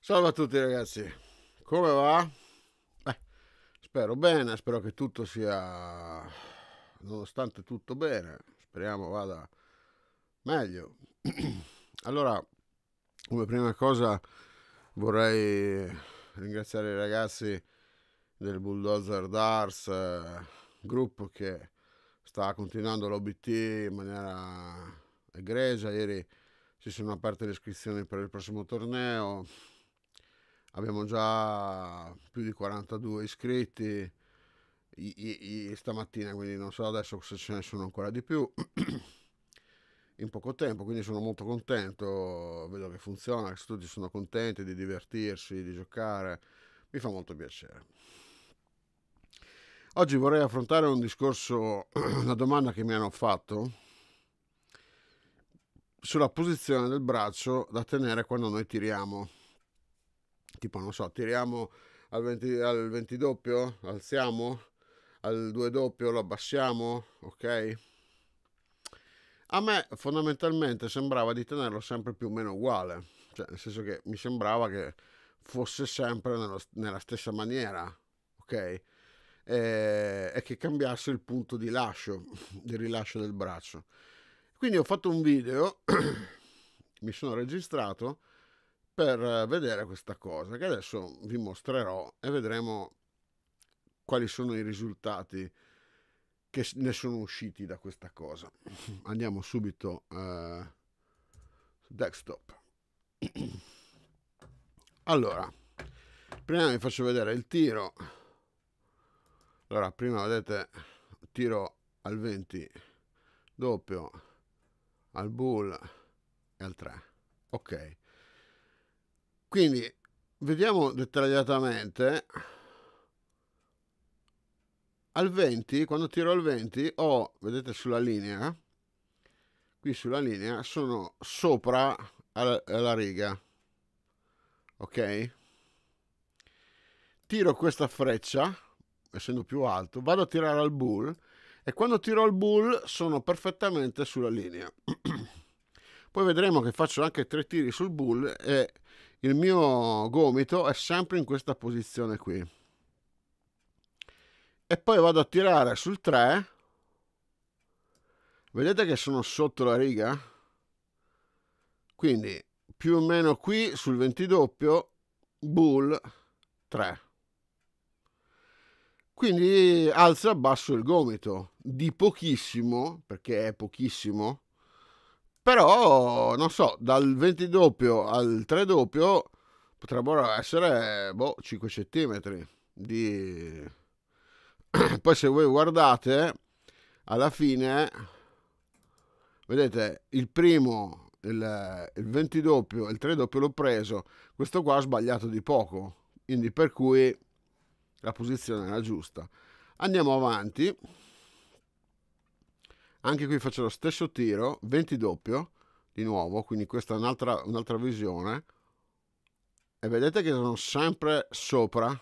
Salve a tutti ragazzi, come va? Eh, spero bene, spero che tutto sia, nonostante tutto bene, speriamo vada meglio. allora, come prima cosa vorrei ringraziare i ragazzi del Bulldozer Dars, eh, gruppo che sta continuando l'OBT in maniera egregia, ieri ci sono aperte le iscrizioni per il prossimo torneo. Abbiamo già più di 42 iscritti i, i, i, stamattina, quindi non so adesso se ce ne sono ancora di più in poco tempo, quindi sono molto contento, vedo che funziona, che tutti sono contenti di divertirsi, di giocare, mi fa molto piacere. Oggi vorrei affrontare un discorso, una domanda che mi hanno fatto sulla posizione del braccio da tenere quando noi tiriamo tipo non so, tiriamo al 20, al 20 doppio, alziamo, al 2 doppio lo abbassiamo, ok? A me fondamentalmente sembrava di tenerlo sempre più o meno uguale, cioè nel senso che mi sembrava che fosse sempre nello, nella stessa maniera, ok? E, e che cambiasse il punto di lascio, di rilascio del braccio. Quindi ho fatto un video, mi sono registrato per vedere questa cosa che adesso vi mostrerò e vedremo quali sono i risultati che ne sono usciti da questa cosa. Andiamo subito su desktop. Allora, prima vi faccio vedere il tiro. Allora, prima vedete tiro al 20 doppio al bull e al 3. Ok quindi vediamo dettagliatamente. Al 20, quando tiro al 20, ho, vedete sulla linea, qui sulla linea, sono sopra la riga. Ok? Tiro questa freccia, essendo più alto, vado a tirare al bull e quando tiro al bull sono perfettamente sulla linea. Poi vedremo che faccio anche tre tiri sul bull e il mio gomito è sempre in questa posizione qui e poi vado a tirare sul 3 vedete che sono sotto la riga? Quindi più o meno qui sul 20 doppio bull 3 quindi alzo e abbasso il gomito. Di pochissimo perché è pochissimo però, non so, dal 20 doppio al 3 doppio potrebbero essere, boh, 5 centimetri di... Poi se voi guardate, alla fine, vedete, il primo, il, il 20 doppio il 3 doppio l'ho preso, questo qua ha sbagliato di poco, quindi per cui la posizione era giusta. Andiamo avanti. Anche qui faccio lo stesso tiro 20 doppio di nuovo quindi questa è un'altra, un'altra visione. E vedete che sono sempre sopra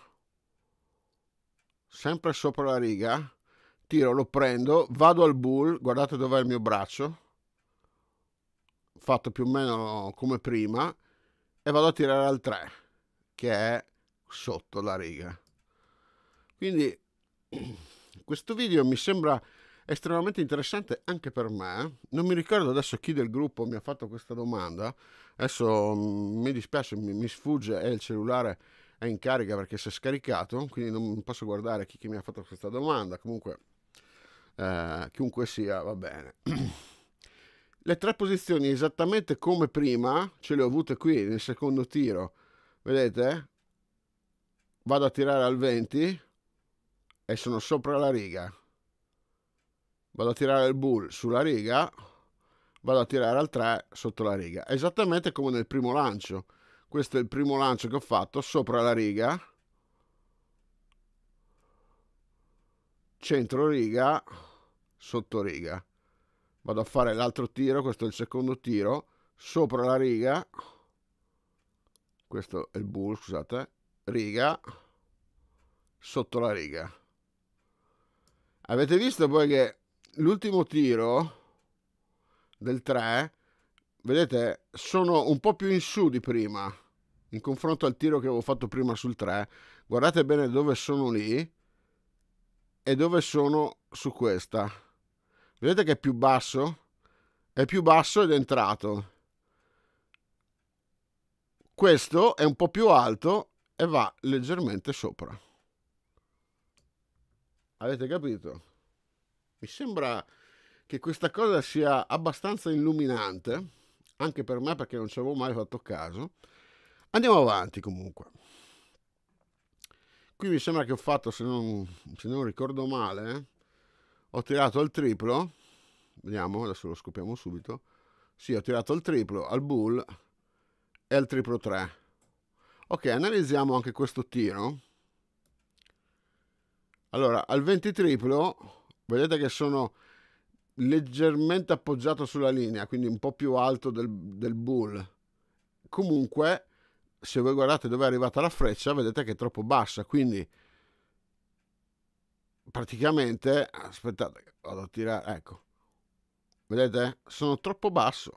sempre sopra la riga tiro lo prendo vado al bull guardate dov'è il mio braccio fatto più o meno come prima e vado a tirare al 3 che è sotto la riga quindi questo video mi sembra estremamente interessante anche per me. Non mi ricordo adesso chi del gruppo mi ha fatto questa domanda. Adesso mm, mi dispiace, mi, mi sfugge e il cellulare è in carica perché si è scaricato, quindi non posso guardare chi, chi mi ha fatto questa domanda. Comunque, eh, chiunque sia, va bene. Le tre posizioni esattamente come prima ce le ho avute qui nel secondo tiro. Vedete? Vado a tirare al 20 e sono sopra la riga vado a tirare il bull sulla riga, vado a tirare al 3 sotto la riga. Esattamente come nel primo lancio. Questo è il primo lancio che ho fatto sopra la riga. Centro riga, sotto riga. vado a fare l'altro tiro questo è il secondo tiro. Sopra la riga. Questo è il bull scusate. Riga. Sotto la riga. Avete visto poi che l'ultimo tiro del 3 vedete sono un po' più in su di prima in confronto al tiro che avevo fatto prima sul 3 guardate bene dove sono lì e dove sono su questa. Vedete che è più basso? È più basso ed è entrato. Questo è un po' più alto e va leggermente sopra. Avete capito? Mi sembra che questa cosa sia abbastanza illuminante anche per me perché non ci avevo mai fatto caso andiamo avanti comunque. Qui mi sembra che ho fatto se non, se non ricordo male ho tirato al triplo. Vediamo adesso lo scopriamo subito. Sì ho tirato al triplo al bull e al triplo 3 ok analizziamo anche questo tiro. Allora al 20 triplo vedete che sono leggermente appoggiato sulla linea quindi un po' più alto del, del bull. Comunque se voi guardate dove è arrivata la freccia vedete che è troppo bassa quindi praticamente aspettate vado a tirare ecco. Vedete? Sono troppo basso.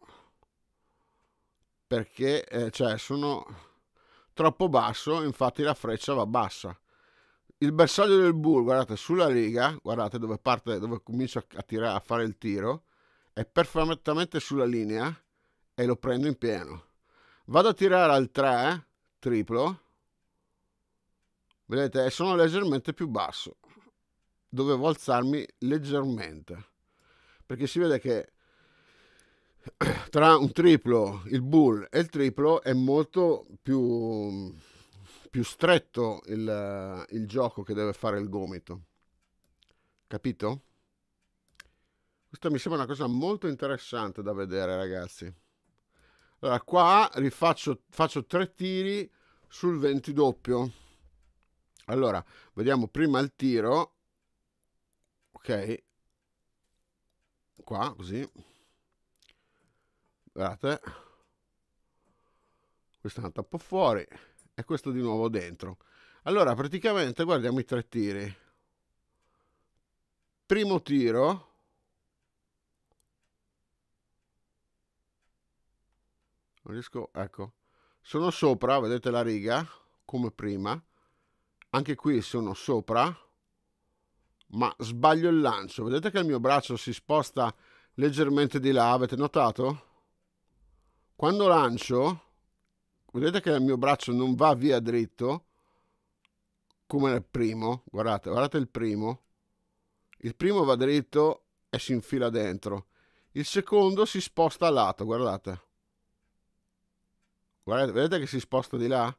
Perché eh, cioè sono troppo basso infatti la freccia va bassa. Il bersaglio del bull guardate sulla riga guardate dove parte dove comincio a, tirare a fare il tiro è perfettamente sulla linea e lo prendo in pieno vado a tirare al 3 triplo. Vedete sono leggermente più basso. Dovevo alzarmi leggermente. Perché si vede che tra un triplo il bull e il triplo è molto più più stretto il, il gioco che deve fare il gomito. Capito? questa mi sembra una cosa molto interessante da vedere ragazzi allora, qua rifaccio faccio tre tiri sul 20 doppio. Allora, vediamo prima il tiro. Ok. Qua, così. Guardate. Questo è un po' fuori. E questo di nuovo dentro. Allora, praticamente, guardiamo i tre tiri. Primo tiro non riesco, ecco, sono sopra, vedete la riga, come prima, anche qui sono sopra, ma sbaglio il lancio, vedete che il mio braccio si sposta leggermente di là, avete notato? Quando lancio, vedete che il mio braccio non va via dritto, come nel primo, guardate, guardate il primo, il primo va dritto e si infila dentro, il secondo si sposta a lato, guardate. Guardate, vedete che si sposta di là?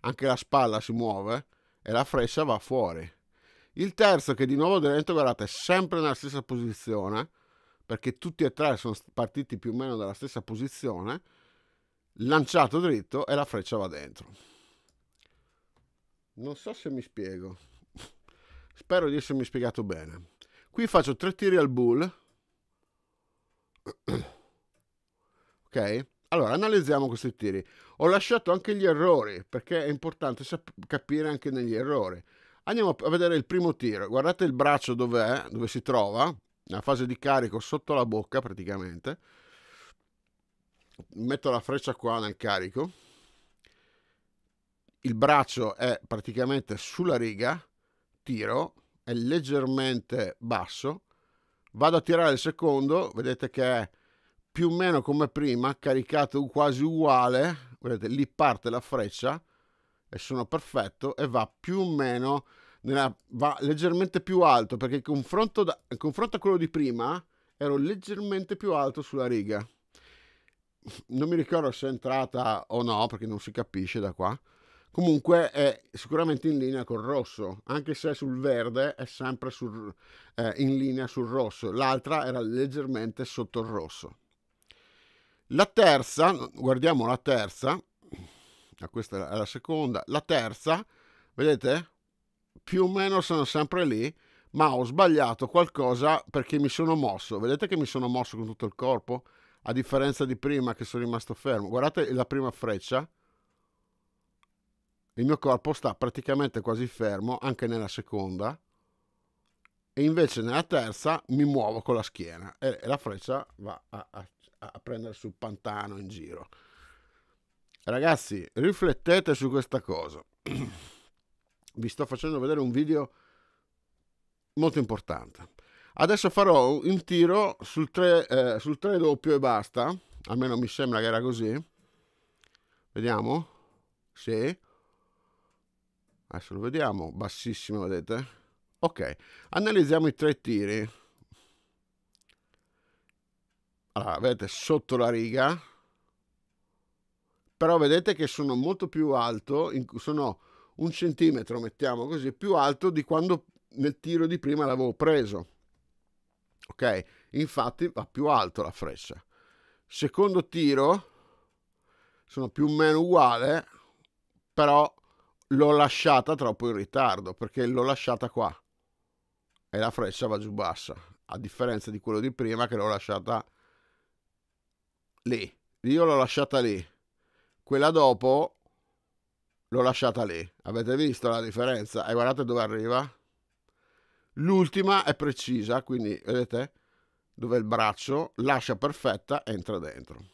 Anche la spalla si muove e la freccia va fuori. Il terzo che di nuovo dentro, guardate, è sempre nella stessa posizione, perché tutti e tre sono partiti più o meno dalla stessa posizione, lanciato dritto e la freccia va dentro. Non so se mi spiego. Spero di essermi spiegato bene. Qui faccio tre tiri al bull. ok? Allora, analizziamo questi tiri. Ho lasciato anche gli errori, perché è importante capire anche negli errori. Andiamo a vedere il primo tiro. Guardate il braccio dove dove si trova, nella fase di carico sotto la bocca praticamente. Metto la freccia qua nel carico. Il braccio è praticamente sulla riga, tiro, è leggermente basso. Vado a tirare il secondo, vedete che è più o meno come prima, caricato quasi uguale, vedete lì parte la freccia e sono perfetto e va più o meno, nella, va leggermente più alto perché in confronto, da, in confronto a quello di prima ero leggermente più alto sulla riga. Non mi ricordo se è entrata o no perché non si capisce da qua. Comunque è sicuramente in linea col rosso, anche se sul verde è sempre sul, eh, in linea sul rosso. L'altra era leggermente sotto il rosso. La terza, guardiamo la terza, questa è la seconda, la terza, vedete? Più o meno sono sempre lì, ma ho sbagliato qualcosa perché mi sono mosso. Vedete che mi sono mosso con tutto il corpo? A differenza di prima che sono rimasto fermo. Guardate la prima freccia. Il mio corpo sta praticamente quasi fermo, anche nella seconda. E invece nella terza mi muovo con la schiena e la freccia va a, a, a prendere sul pantano in giro. Ragazzi, riflettete su questa cosa. Vi sto facendo vedere un video molto importante. Adesso farò un tiro sul 3, eh, sul 3 doppio e basta, almeno mi sembra che era così. Vediamo? Sì. Adesso lo vediamo, bassissimo, vedete? Ok, analizziamo i tre tiri. Allora, vedete sotto la riga, però vedete che sono molto più alto, sono un centimetro, mettiamo così, più alto di quando nel tiro di prima l'avevo preso. Ok, infatti va più alto la freccia. Secondo tiro sono più o meno uguale, però l'ho lasciata troppo in ritardo perché l'ho lasciata qua e la freccia va giù bassa, a differenza di quello di prima che l'ho lasciata lì. Io l'ho lasciata lì. Quella dopo l'ho lasciata lì. Avete visto la differenza? E guardate dove arriva. L'ultima è precisa, quindi vedete dove il braccio lascia perfetta, entra dentro.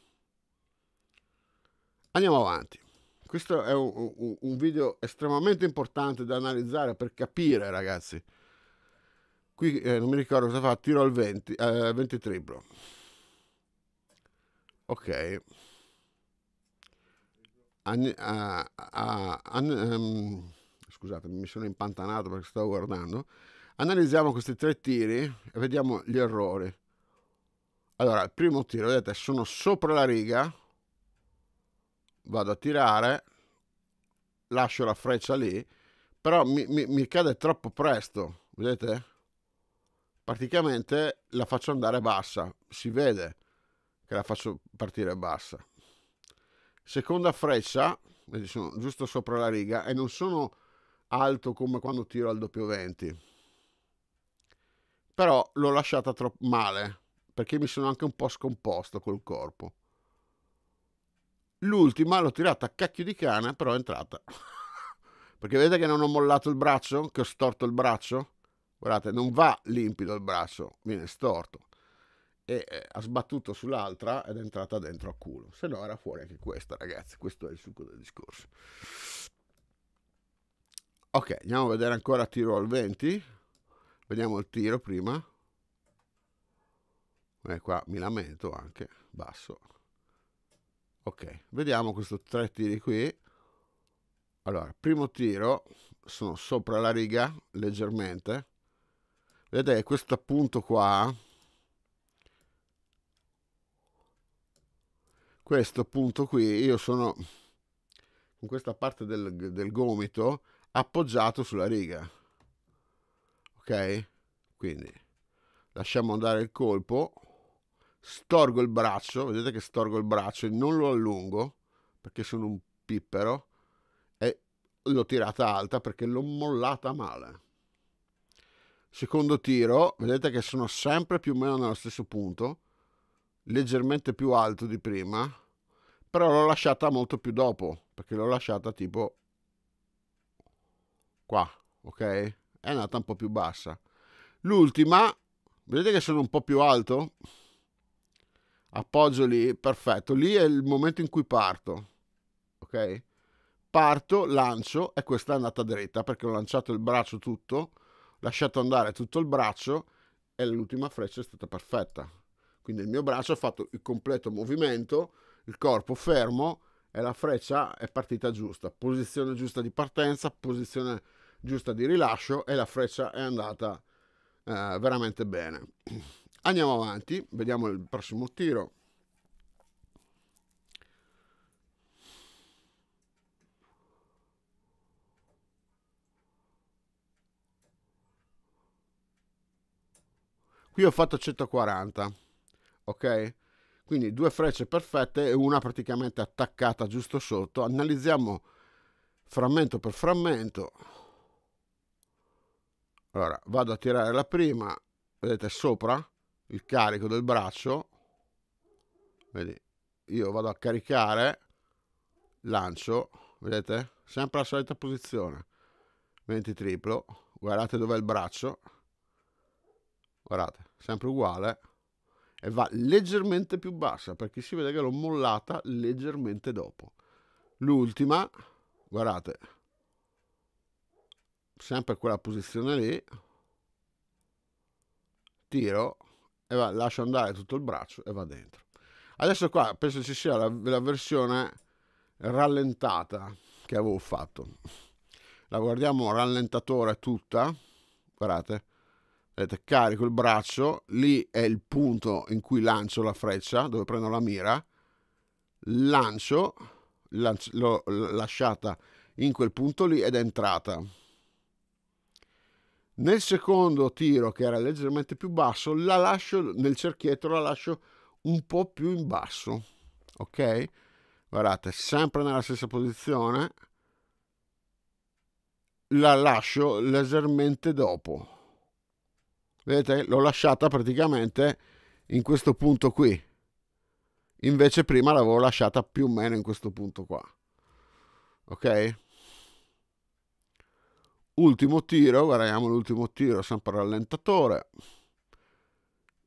Andiamo avanti. Questo è un, un, un video estremamente importante da analizzare per capire, ragazzi. Qui eh, non mi ricordo cosa fa, tiro al 20, eh, 20 triplo. Ok. An, uh, uh, an, um, scusate, mi sono impantanato perché stavo guardando. Analizziamo questi tre tiri e vediamo gli errori. Allora, il primo tiro, vedete, sono sopra la riga, vado a tirare, lascio la freccia lì, però mi, mi, mi cade troppo presto, vedete? Praticamente la faccio andare bassa, si vede che la faccio partire bassa. Seconda freccia, sono giusto sopra la riga e non sono alto come quando tiro al doppio 20 però l'ho lasciata troppo male perché mi sono anche un po' scomposto col corpo. L'ultima l'ho tirata a cacchio di cane, però è entrata. perché vedete che non ho mollato il braccio, che ho storto il braccio? Guardate, non va limpido il braccio, viene storto. E ha sbattuto sull'altra ed è entrata dentro a culo. Se no era fuori anche questa, ragazzi. Questo è il succo del discorso. Ok, andiamo a vedere ancora tiro al 20. Vediamo il tiro prima. E eh, qua mi lamento anche, basso. Ok, vediamo questi tre tiri qui. Allora, primo tiro, sono sopra la riga, leggermente. Vedete questo punto qua, questo punto qui, io sono con questa parte del, del gomito appoggiato sulla riga. Ok? Quindi lasciamo andare il colpo storgo il braccio vedete che storgo il braccio e non lo allungo perché sono un pippero e l'ho tirata alta perché l'ho mollata male. Secondo tiro vedete che sono sempre più o meno nello stesso punto leggermente più alto di prima però l'ho lasciata molto più dopo perché l'ho lasciata tipo qua ok è andata un po' più bassa. L'ultima, vedete che sono un po' più alto? Appoggio lì, perfetto. Lì è il momento in cui parto, ok? Parto, lancio e questa è andata dritta perché ho lanciato il braccio tutto, lasciato andare tutto il braccio e l'ultima freccia è stata perfetta. Quindi il mio braccio ha fatto il completo movimento, il corpo fermo e la freccia è partita giusta. Posizione giusta di partenza, posizione giusta di rilascio e la freccia è andata eh, veramente bene. Andiamo avanti, vediamo il prossimo tiro. Qui ho fatto 140, ok? Quindi due frecce perfette e una praticamente attaccata giusto sotto. Analizziamo frammento per frammento. allora vado a tirare la prima vedete sopra il carico del braccio. Vedi io vado a caricare lancio vedete? Sempre la solita posizione. 20 triplo guardate dov'è il braccio. Guardate sempre uguale e va leggermente più bassa perché si vede che l'ho mollata leggermente dopo. L'ultima guardate sempre quella posizione lì tiro e va, lascio andare tutto il braccio e va dentro. Adesso qua penso ci sia la, la versione rallentata che avevo fatto. La guardiamo rallentatore tutta guardate vedete carico il braccio lì è il punto in cui lancio la freccia dove prendo la mira lancio, lancio l'ho lasciata in quel punto lì ed è entrata. Nel secondo tiro che era leggermente più basso la lascio nel cerchietto la lascio un po' più in basso ok? Guardate sempre nella stessa posizione la lascio leggermente dopo vedete l'ho lasciata praticamente in questo punto qui. Invece prima l'avevo lasciata più o meno in questo punto qua. Ok? Ultimo tiro guardiamo l'ultimo tiro sempre rallentatore.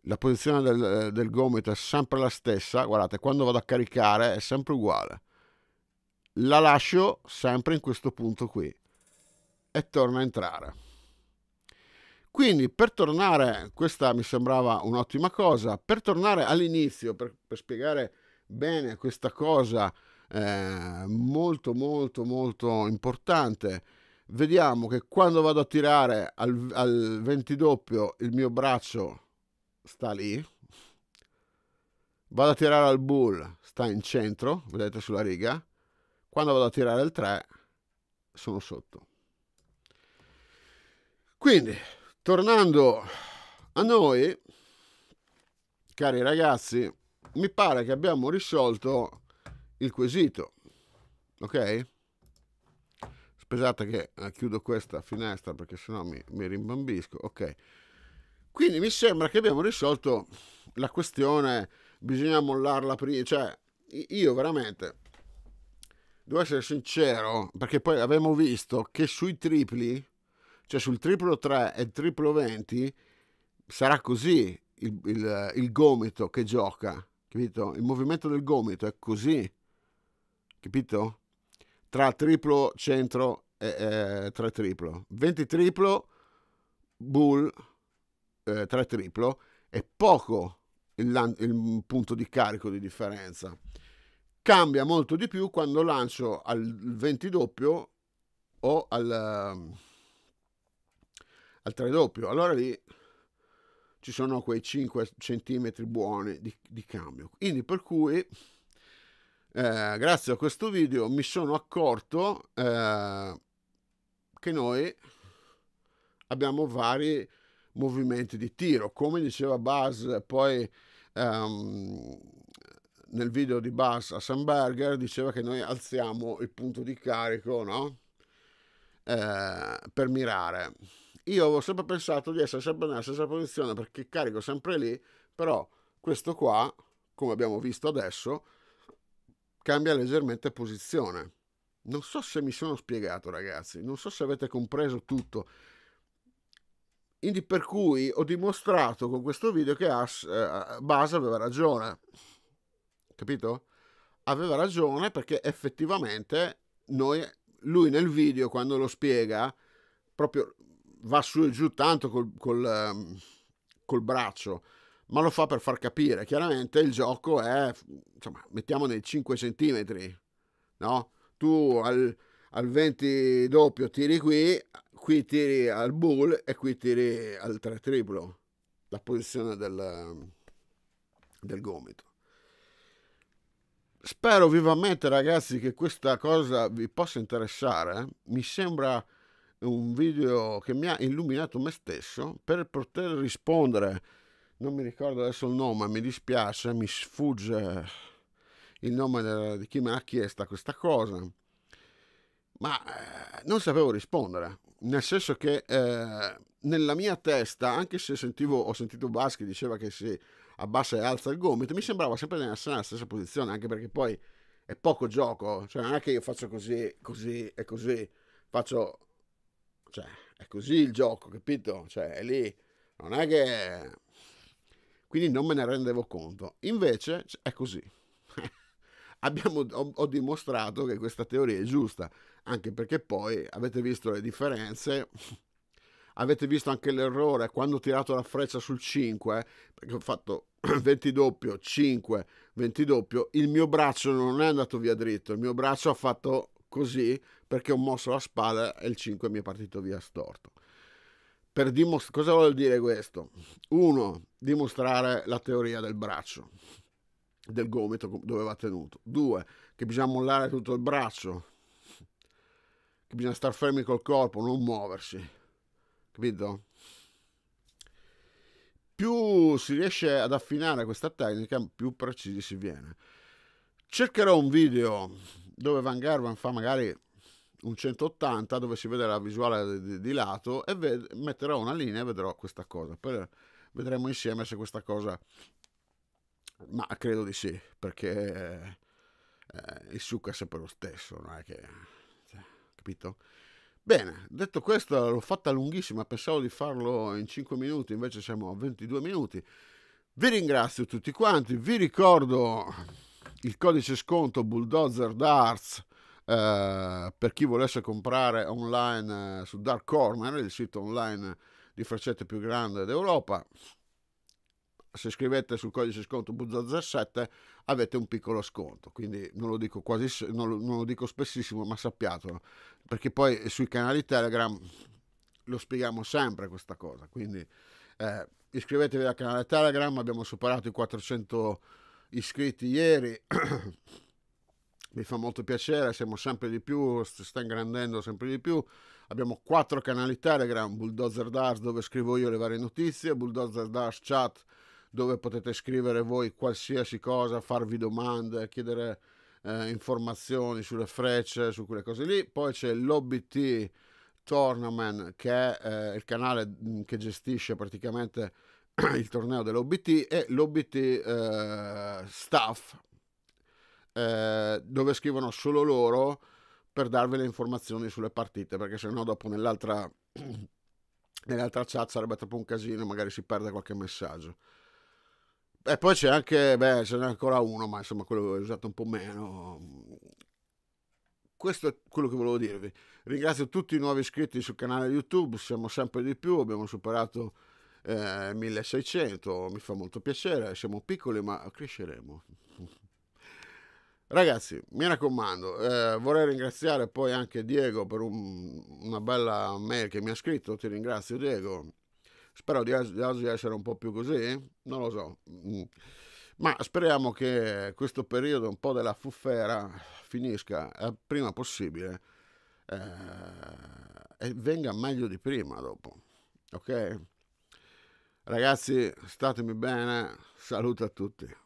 La posizione del, del gomito è sempre la stessa guardate quando vado a caricare è sempre uguale. La lascio sempre in questo punto qui e torna a entrare quindi per tornare questa mi sembrava un'ottima cosa per tornare all'inizio per, per spiegare bene questa cosa eh, molto molto molto importante vediamo che quando vado a tirare al, al 20 doppio il mio braccio sta lì vado a tirare al bull sta in centro vedete sulla riga quando vado a tirare il 3 sono sotto. Quindi tornando a noi cari ragazzi mi pare che abbiamo risolto il quesito ok Aspettate che eh, chiudo questa finestra perché sennò mi, mi rimbambisco. Ok. Quindi mi sembra che abbiamo risolto la questione, bisogna mollarla prima, cioè io veramente devo essere sincero, perché poi abbiamo visto che sui tripli, cioè sul triplo 3 e triplo 20, sarà così il, il, il gomito che gioca, capito? Il movimento del gomito è così, capito? tra triplo centro e eh, 3 triplo. 20 triplo, bull, eh, 3 triplo, è poco il, il punto di carico di differenza. Cambia molto di più quando lancio al 20 doppio o al, al 3 doppio. Allora lì ci sono quei 5 centimetri buoni di, di cambio. Quindi per cui eh, grazie a questo video mi sono accorto eh, che noi abbiamo vari movimenti di tiro come diceva Buzz poi ehm, nel video di Buzz a Samberger diceva che noi alziamo il punto di carico no? eh, per mirare io avevo sempre pensato di essere sempre nella stessa posizione perché carico sempre lì però questo qua come abbiamo visto adesso cambia leggermente posizione. Non so se mi sono spiegato, ragazzi, non so se avete compreso tutto. Quindi per cui ho dimostrato con questo video che As, eh, Bas aveva ragione. Capito? Aveva ragione perché effettivamente noi, lui nel video quando lo spiega proprio va su e giù tanto col, col, ehm, col braccio ma lo fa per far capire. Chiaramente il gioco è, insomma, mettiamo nei 5 centimetri, no? Tu al, al 20 doppio tiri qui, qui tiri al bull e qui tiri al 3 triplo, la posizione del, del gomito. Spero vivamente ragazzi che questa cosa vi possa interessare. Mi sembra un video che mi ha illuminato me stesso per poter rispondere. Non mi ricordo adesso il nome, mi dispiace, mi sfugge il nome di chi me l'ha chiesta questa cosa, ma eh, non sapevo rispondere, nel senso che eh, nella mia testa, anche se sentivo, ho sentito Bas che diceva che si abbassa e alza il gomito, mi sembrava sempre nella stessa posizione, anche perché poi è poco gioco, cioè non è che io faccio così, così e così, faccio, cioè è così il gioco, capito? Cioè è lì, non è che... Quindi non me ne rendevo conto. Invece è così. Abbiamo, ho, ho dimostrato che questa teoria è giusta, anche perché poi avete visto le differenze avete visto anche l'errore quando ho tirato la freccia sul 5 perché ho fatto 20 doppio 5 20 doppio il mio braccio non è andato via dritto il mio braccio ha fatto così perché ho mosso la spalla e il 5 mi è partito via storto per dimostrare cosa vuol dire questo? Uno, dimostrare la teoria del braccio, del gomito dove va tenuto. Due, che bisogna mollare tutto il braccio, che bisogna star fermi col corpo, non muoversi. Capito? Più si riesce ad affinare questa tecnica, più precisi si viene. Cercherò un video dove Van Gerwen fa magari un 180 dove si vede la visuale di, di lato e ved- metterò una linea e vedrò questa cosa. Poi vedremo insieme se questa cosa... Ma credo di sì, perché eh, il succo è sempre lo stesso, non è che... Cioè, capito? Bene, detto questo, l'ho fatta lunghissima, pensavo di farlo in 5 minuti, invece siamo a 22 minuti. Vi ringrazio tutti quanti, vi ricordo il codice sconto Bulldozer Darts eh, per chi volesse comprare online eh, su Dark Corner, il sito online di freccette più grande d'Europa. Se scrivete sul codice sconto Bulldozer 7 avete un piccolo sconto, quindi non lo dico quasi, non lo, non lo dico spessissimo, ma sappiatelo, perché poi sui canali Telegram lo spieghiamo sempre questa cosa, quindi eh, iscrivetevi al canale Telegram, abbiamo superato i 400 iscritti ieri, mi fa molto piacere, siamo sempre di più, si sta ingrandendo sempre di più, abbiamo quattro canali Telegram, Bulldozer Dash dove scrivo io le varie notizie, Bulldozer Dash Chat dove potete scrivere voi qualsiasi cosa, farvi domande, chiedere eh, informazioni sulle frecce, su quelle cose lì. Poi c'è l'OBT Tournament che è eh, il canale mm, che gestisce praticamente il torneo dell'OBT e l'OBT eh, Staff eh, dove scrivono solo loro per darvi le informazioni sulle partite perché sennò dopo nell'altra nell'altra chat sarebbe troppo un casino magari si perde qualche messaggio e poi c'è anche, beh, ce n'è ancora uno, ma insomma quello è usato un po' meno. Questo è quello che volevo dirvi. Ringrazio tutti i nuovi iscritti sul canale YouTube, siamo sempre di più, abbiamo superato eh, 1600, mi fa molto piacere, siamo piccoli ma cresceremo. Ragazzi, mi raccomando, eh, vorrei ringraziare poi anche Diego per un, una bella mail che mi ha scritto, ti ringrazio Diego, Spero di, oggi essere un po' più così, non lo so. Mm. Ma speriamo che questo periodo un po' della fuffera finisca il prima possibile eh, e venga meglio di prima dopo. Ok? Ragazzi, statemi bene, saluto a tutti.